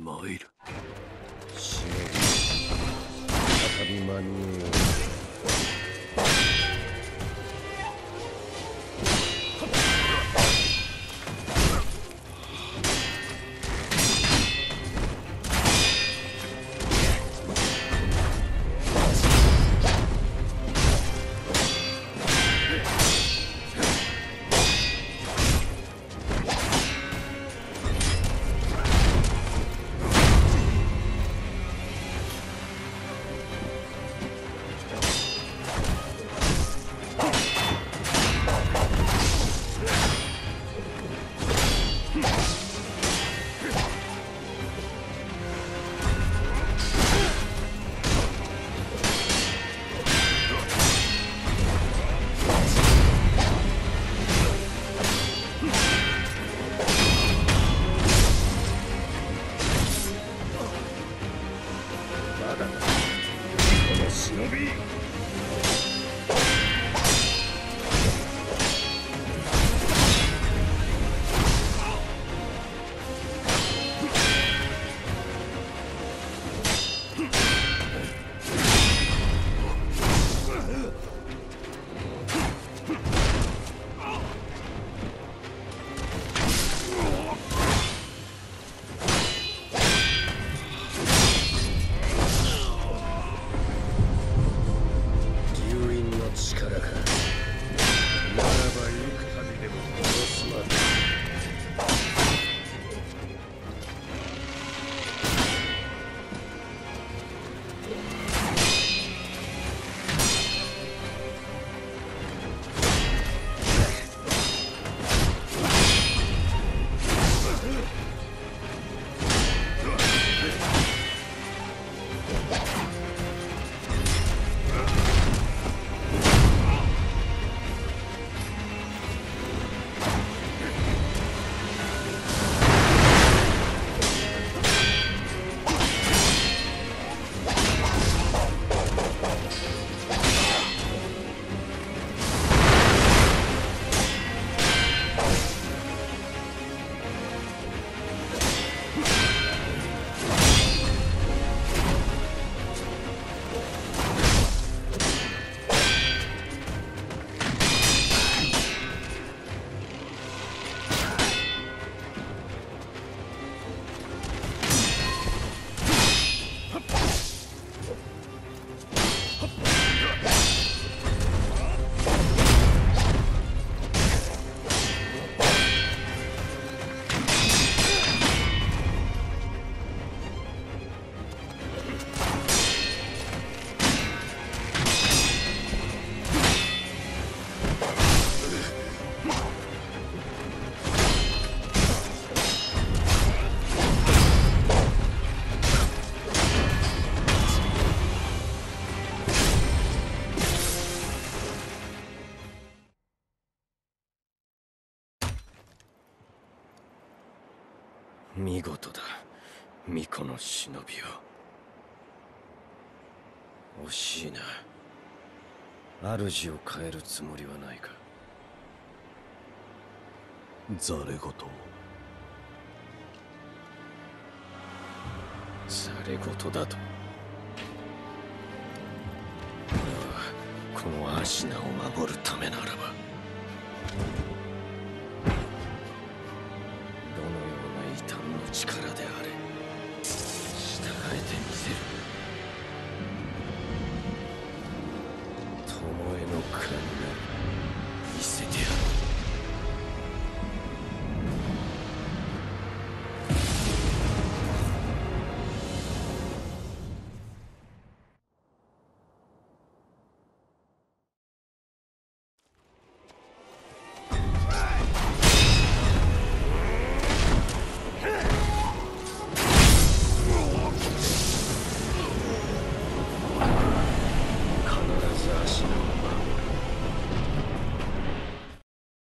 参る。再び間に。合こ見事だ。巫女の忍びを。惜しいな。主を変えるつもりはないか。ざれ言ざれ言だと。俺はこのアシナを守るためならばの金見せてやる。